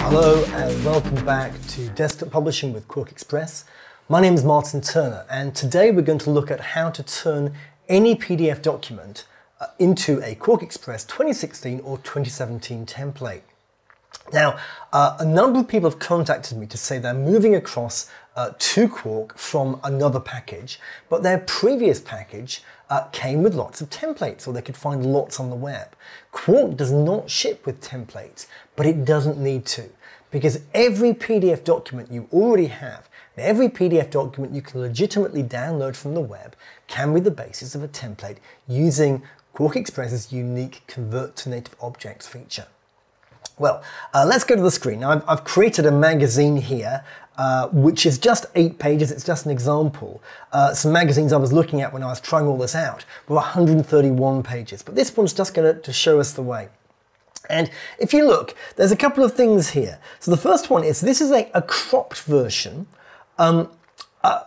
Hello and welcome back to Desktop Publishing with QuarkXPress. My name is Martin Turner and today we're going to look at how to turn any PDF document uh, into a QuarkXPress 2016 or 2017 template. Now, uh, a number of people have contacted me to say they're moving across uh, to Quark from another package, but their previous package uh, came with lots of templates, or they could find lots on the web. Quark does not ship with templates, but it doesn't need to, because every PDF document you already have, and every PDF document you can legitimately download from the web, can be the basis of a template using QuarkXPress's unique Convert to Native Objects feature. Well, uh, let's go to the screen. Now, I've, I've created a magazine here, uh, which is just eight pages. It's just an example. Uh, some magazines I was looking at when I was trying all this out were 131 pages, but this one's just going to show us the way. And if you look, there's a couple of things here. So the first one is this is a, a cropped version. Um, uh,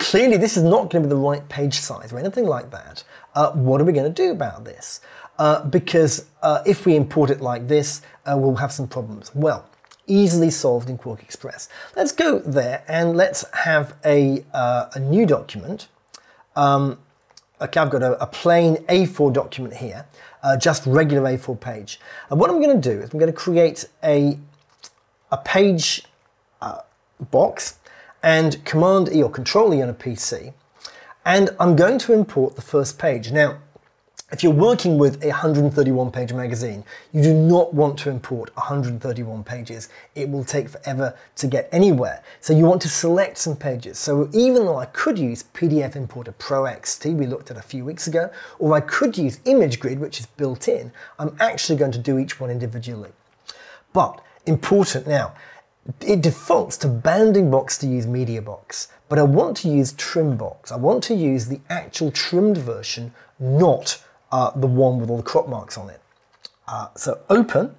clearly, this is not going to be the right page size or anything like that. Uh, what are we going to do about this? Uh, because uh, if we import it like this, uh, we'll have some problems. Well, easily solved in QuarkXPress. Let's go there and let's have a, uh, a new document. Um, okay, I've got a, a, plain A4 document here, uh, just regular A4 page. And what I'm going to do is I'm going to create a, a page uh, box and Command E or Control E on a PC. And I'm going to import the first page. Now, if you're working with a 131 page magazine, you do not want to import 131 pages. It will take forever to get anywhere. So you want to select some pages. So even though I could use PDF Importer Pro XT, we looked at a few weeks ago, or I could use Image Grid, which is built in, I'm actually going to do each one individually. But important now, it defaults to bounding box to use media box, but I want to use trim box. I want to use the actual trimmed version, not uh, the one with all the crop marks on it. Uh, so open,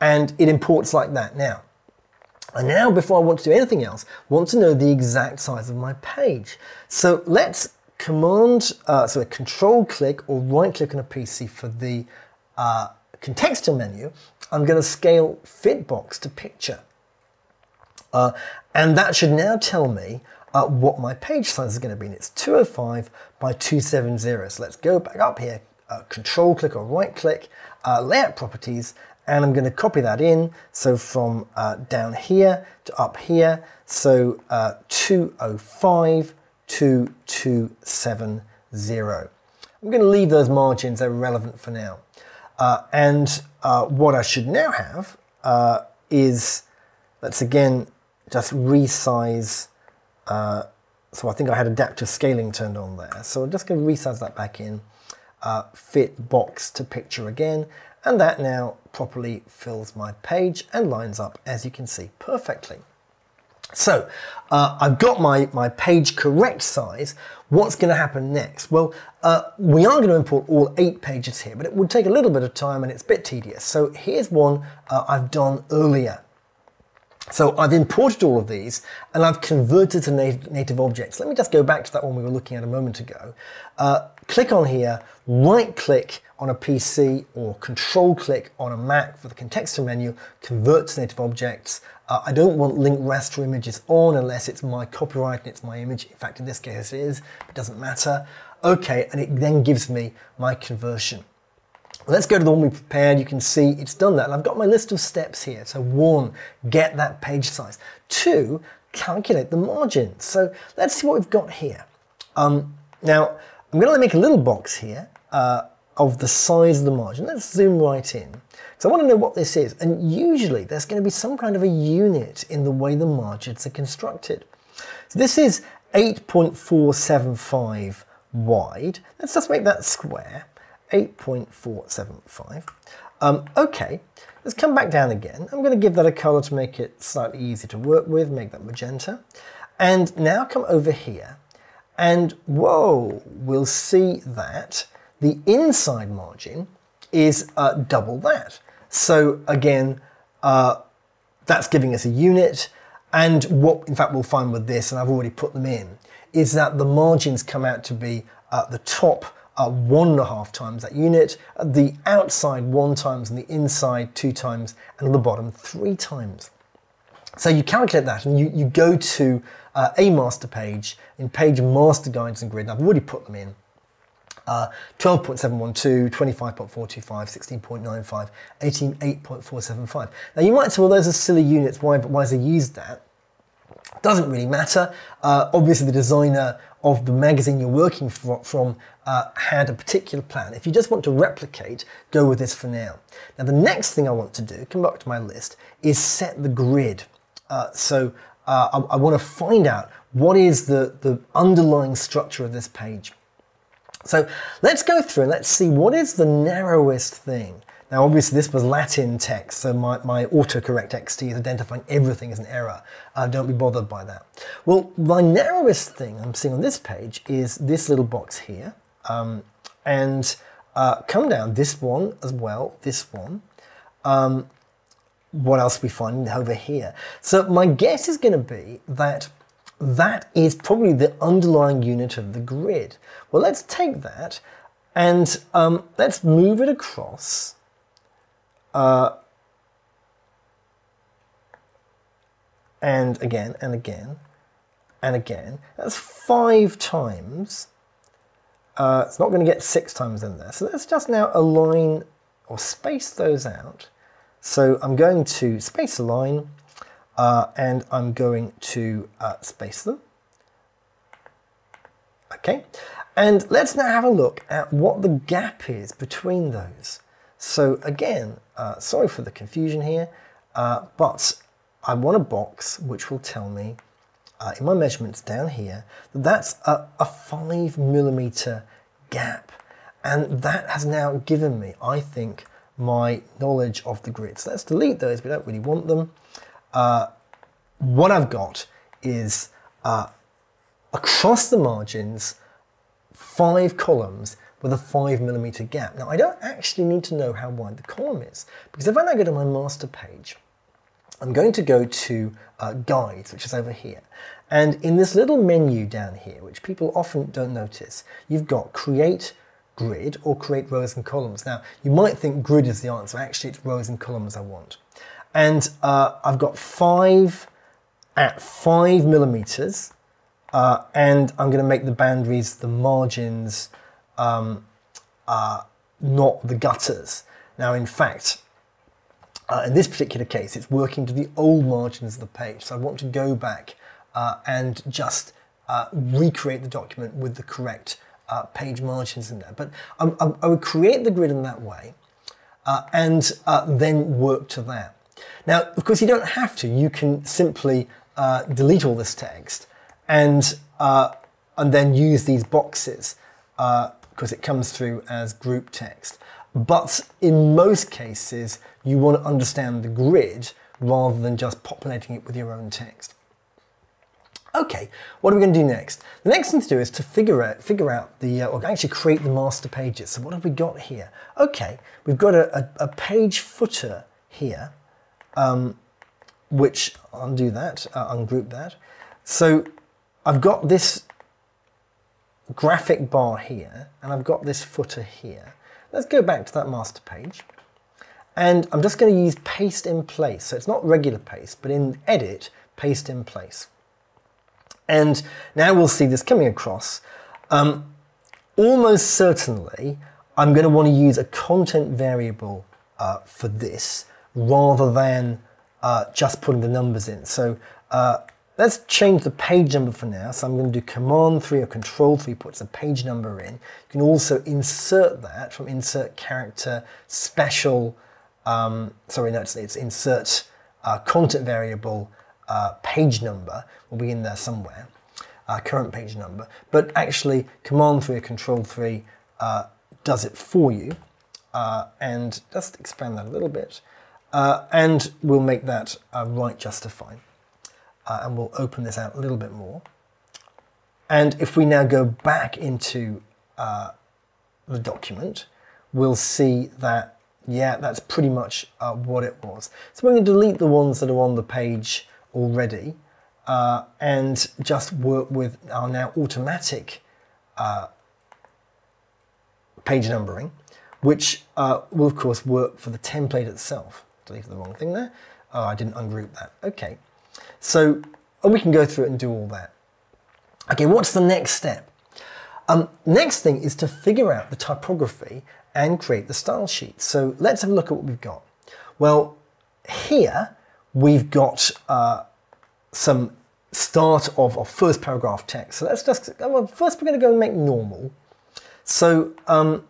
and it imports like that. Now, and now before I want to do anything else, want to know the exact size of my page. So let's command, uh, so a control click or right click on a PC for the uh, contextual menu. I'm going to scale fitbox to picture. Uh, and that should now tell me uh, what my page size is going to be. And it's 205 by 270. So let's go back up here, uh, control click or right click, uh, layout properties, and I'm going to copy that in. So from uh, down here to up here, so uh, 205 to 270. I'm going to leave those margins, they're relevant for now. Uh, and what I should now have is, let's again just resize uh, so I think I had adaptive scaling turned on there. So I'm just going to resize that back in, uh, fit box to picture again, and that now properly fills my page and lines up, as you can see, perfectly. So uh, I've got my, my page correct size. What's going to happen next? Well, uh, we are going to import all eight pages here, but it would take a little bit of time and it's a bit tedious. So here's one uh, I've done earlier. So I've imported all of these and I've converted to native, native objects. Let me just go back to that one we were looking at a moment ago. Uh, click on here, right click on a PC or control click on a Mac for the contextual menu, convert to native objects. Uh, I don't want link raster images on unless it's my copyright and it's my image. In fact, in this case it is, it doesn't matter. Okay, and it then gives me my conversion. Let's go to the one we prepared. You can see it's done that. And I've got my list of steps here. So one, get that page size. Two, calculate the margin. So let's see what we've got here. Um, now, I'm going to make a little box here uh, of the size of the margin. Let's zoom right in. So I want to know what this is. And usually there's going to be some kind of a unit in the way the margins are constructed. So this is 8.475 wide. Let's just make that square. 8.475. Um, okay, let's come back down again. I'm going to give that a color to make it slightly easier to work with, make that magenta. And now come over here and whoa, we'll see that the inside margin is uh, double that. So again, uh, that's giving us a unit. And what in fact we'll find with this, and I've already put them in, is that the margins come out to be at the top uh, one and a half times that unit, the outside one times and the inside two times, and the bottom three times. So you calculate that and you, you go to uh, a master page in page master guides and grid. And I've already put them in. Uh, 12.712, 25.425, 16.95, 18.8.475. Now you might say, well, those are silly units. Why, why has he used that? Doesn't really matter. Uh, obviously, the designer of the magazine you're working from uh, had a particular plan. If you just want to replicate, go with this for now. Now, the next thing I want to do, come back to my list, is set the grid. Uh, so uh, I, I want to find out what is the, the underlying structure of this page. So let's go through and let's see what is the narrowest thing now, obviously, this was Latin text, so my, my autocorrect XT is identifying everything as an error. Uh, don't be bothered by that. Well, my narrowest thing I'm seeing on this page is this little box here. Um, and uh, come down, this one as well, this one. Um, what else we find over here? So my guess is going to be that that is probably the underlying unit of the grid. Well, let's take that and um, let's move it across uh, and again and again and again. That's five times. Uh, it's not going to get six times in there. So let's just now align or space those out. So I'm going to space align uh, and I'm going to uh, space them. Okay, and let's now have a look at what the gap is between those. So again, uh, sorry for the confusion here, uh, but I want a box which will tell me uh, in my measurements down here that that's a, a five millimeter gap. And that has now given me, I think, my knowledge of the grid. So let's delete those, we don't really want them. Uh, what I've got is uh, across the margins, five columns with a five millimeter gap. Now I don't actually need to know how wide the column is because if I now go to my master page, I'm going to go to uh, guides, which is over here. And in this little menu down here, which people often don't notice, you've got create grid or create rows and columns. Now, you might think grid is the answer. Actually, it's rows and columns I want. And uh, I've got five at five millimeters. Uh, and I'm going to make the boundaries, the margins, um, uh, not the gutters. Now, in fact, uh, in this particular case, it's working to the old margins of the page. So I want to go back uh, and just uh, recreate the document with the correct uh, page margins in there. But I, I, I, would create the grid in that way uh, and uh, then work to that. Now, of course, you don't have to. You can simply delete all this text and, and then use these boxes because it comes through as group text. But in most cases, you want to understand the grid rather than just populating it with your own text. Okay, what are we going to do next? The next thing to do is to figure out, figure out the, uh, or actually create the master pages. So what have we got here? Okay, we've got a, a, a page footer here, um, which undo that, uh, ungroup that. So I've got this graphic bar here, and I've got this footer here. Let's go back to that master page. And I'm just going to use paste in place. So it's not regular paste, but in edit, paste in place. And now we'll see this coming across. Um, almost certainly, I'm going to want to use a content variable uh, for this rather than uh, just putting the numbers in. So uh, Let's change the page number for now. So I'm going to do Command 3 or Control 3 puts a page number in. You can also insert that from insert character special, um, sorry, no, it's, it's insert uh, content variable uh, page number will be in there somewhere, uh, current page number. But actually, Command 3 or Control 3 uh, does it for you. Uh, and just expand that a little bit. Uh, and we'll make that right justify uh, and we'll open this out a little bit more. And if we now go back into uh, the document, we'll see that, yeah, that's pretty much uh, what it was. So we're going to delete the ones that are on the page already uh, and just work with our now automatic uh, page numbering, which uh, will of course work for the template itself. Deleted the wrong thing there. Oh, I didn't ungroup that. Okay, so and we can go through it and do all that. Okay, what's the next step? Um, next thing is to figure out the typography and create the style sheet. So let's have a look at what we've got. Well, here we've got uh, some start of our first paragraph text. So let's just, well, first we're going to go and make normal. So um,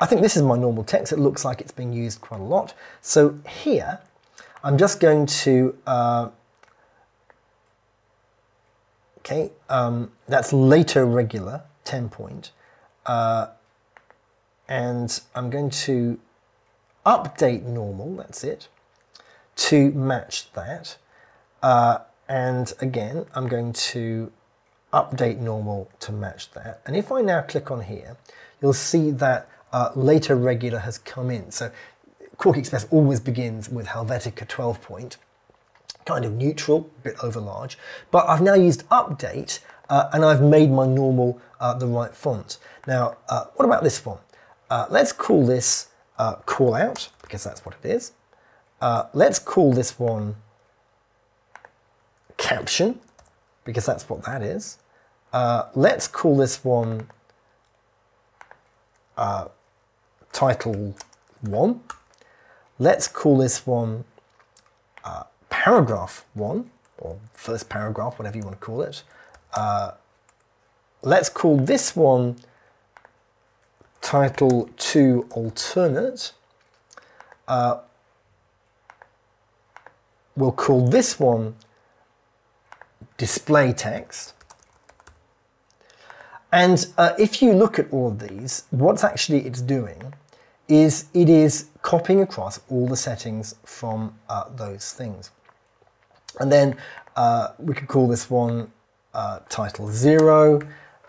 I think this is my normal text. It looks like it's being used quite a lot. So here, I'm just going to, uh, okay, um, that's Lato regular, 10 point. Uh, and I'm going to update normal, that's it, to match that. Uh, and again, I'm going to update normal to match that. And if I now click on here, you'll see that uh, Lato regular has come in. So QuarkXPress always begins with Helvetica 12 point, kind of neutral, a bit over large. But I've now used update uh, and I've made my normal uh, the right font. Now, uh, what about this one? Uh, let's call this uh, call out because that's what it is. let's call this one caption, because that's what that is. Uh, let's call this one uh, title 1. Let's call this one uh, paragraph 1, or first paragraph, whatever you want to call it. Uh, let's call this one title 2 alternate. Uh, we'll call this one display text. And uh, if you look at all of these, what's actually it's doing is it is copying across all the settings from uh, those things. And then uh, we could call this one uh, title zero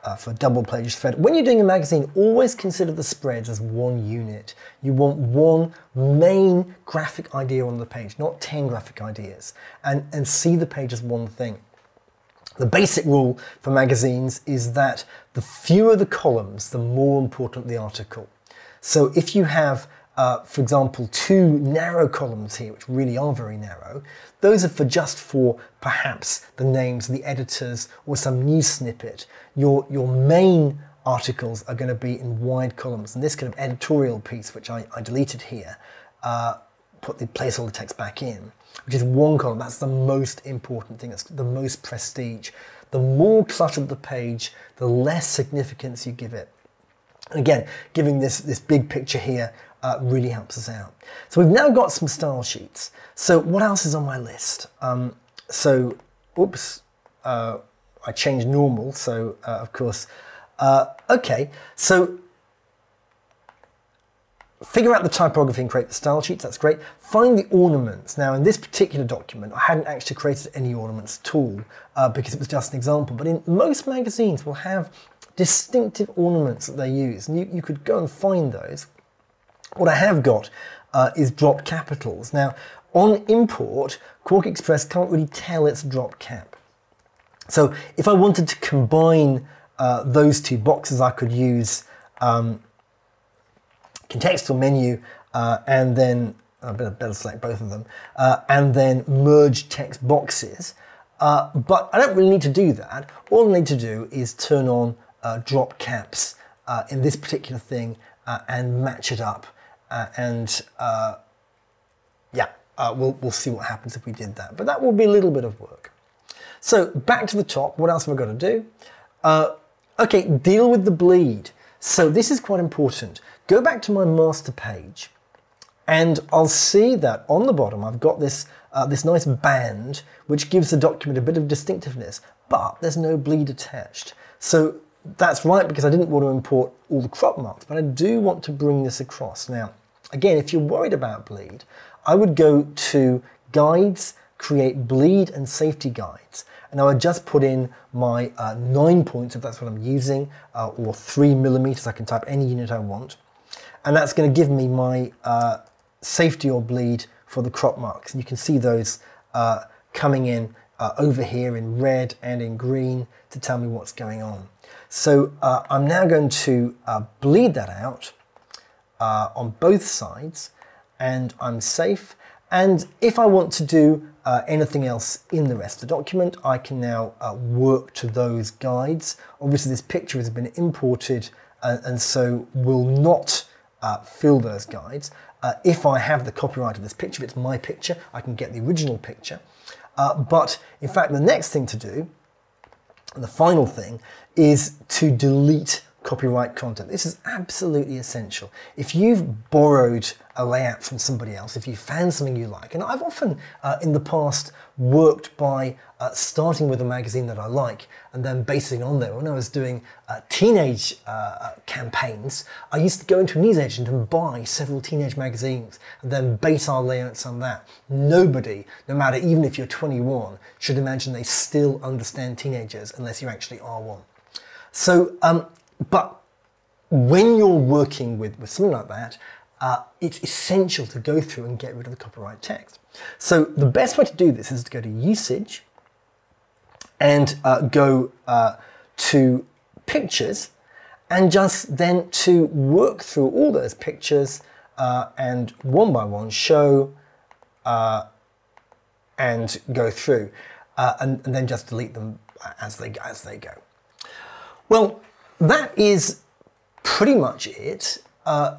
uh, for double page spread. When you're doing a magazine, always consider the spreads as one unit. You want one main graphic idea on the page, not 10 graphic ideas, and, and see the page as one thing. The basic rule for magazines is that the fewer the columns, the more important the article. So if you have, uh, for example, two narrow columns here, which really are very narrow, those are for just for perhaps the names of the editors or some news snippet. Your, your main articles are going to be in wide columns. And this kind of editorial piece, which I, I deleted here, uh, put the placeholder text back in, which is one column. That's the most important thing. That's the most prestige. The more cluttered the page, the less significance you give it. And again, giving this, this big picture here uh, really helps us out. So we've now got some style sheets. So what else is on my list? Um, so, oops, uh, I changed normal. So uh, of course, uh, okay. So figure out the typography and create the style sheets, that's great. Find the ornaments. Now in this particular document, I hadn't actually created any ornaments at all uh, because it was just an example, but in most magazines will have distinctive ornaments that they use, and you, you could go and find those. What I have got uh, is drop capitals. Now on import, QuarkXPress can't really tell it's drop cap. So if I wanted to combine uh, those two boxes, I could use um, contextual menu, uh, and then I better, better select both of them, uh, and then merge text boxes. Uh, but I don't really need to do that. All I need to do is turn on uh, drop caps uh, in this particular thing uh, and match it up. Uh, and uh, yeah, uh, we'll, we'll see what happens if we did that. But that will be a little bit of work. So back to the top, what else have I got to do? okay, deal with the bleed. So this is quite important. Go back to my master page and I'll see that on the bottom I've got this, uh, this nice band which gives the document a bit of distinctiveness, but there's no bleed attached. So that's right because I didn't want to import all the crop marks, but I do want to bring this across. Now, again, if you're worried about bleed, I would go to Guides, create bleed and safety guides. And I would just put in my uh, nine points, if that's what I'm using, uh, or three millimeters. I can type any unit I want and that's going to give me my uh, safety or bleed for the crop marks. And you can see those uh, coming in uh, over here in red and in green to tell me what's going on. So uh, I'm now going to bleed that out uh, on both sides and I'm safe. And if I want to do uh, anything else in the rest of the document, I can now uh, work to those guides. Obviously this picture has been imported uh, and so will not uh, fill those guides. Uh, if I have the copyright of this picture, if it's my picture, I can get the original picture. But in fact, the next thing to do, the final thing, is to delete copyright content. This is absolutely essential. If you've borrowed a layout from somebody else, if you found something you like, and I've often uh, in the past worked by uh, starting with a magazine that I like and then basing on there. When I was doing uh, teenage uh, uh, campaigns, I used to go into a newsagent and buy several teenage magazines and then base our layouts on that. Nobody, no matter even if you're 21, should imagine they still understand teenagers unless you actually are one. So um, but when you're working with, with something like that, uh, it's essential to go through and get rid of the copyright text. So the best way to do this is to go to usage and uh, go uh, to pictures and just then to work through all those pictures uh, and one by one show uh, and go through uh, and, and, then just delete them as they, as they go. Well, that is pretty much it. Uh,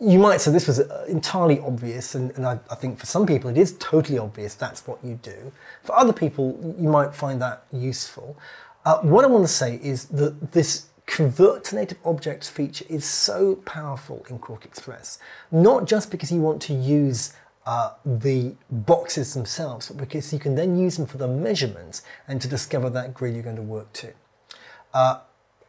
you might say this was uh, entirely obvious, and, and I, I, think for some people it is totally obvious that's what you do. For other people, you might find that useful. Uh, what I want to say is that this convert to native objects feature is so powerful in QuarkXPress, not just because you want to use uh, the boxes themselves, but because you can then use them for the measurements and to discover that grid you're going to work to. Uh,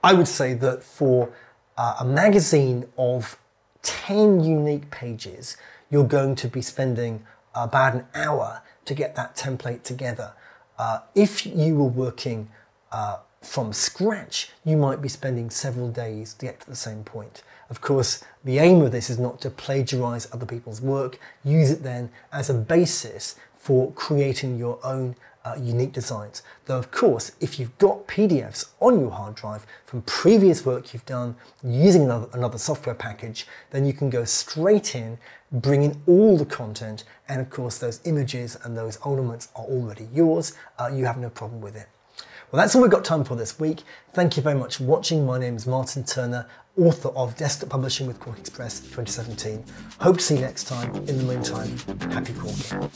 I would say that for uh, a magazine of 10 unique pages, you're going to be spending about an hour to get that template together. Uh, if you were working uh, from scratch, you might be spending several days to get to the same point. Of course, the aim of this is not to plagiarize other people's work, use it then as a basis for creating your own uh, unique designs. Though of course, if you've got PDFs on your hard drive from previous work you've done using another, another software package, then you can go straight in, bring in all the content, and of course those images and those ornaments are already yours. Uh, you have no problem with it. Well, that's all we've got time for this week. Thank you very much for watching. My name is Martin Turner, author of Desktop Publishing with QuarkXPress 2017. Hope to see you next time. In the meantime, happy quarking.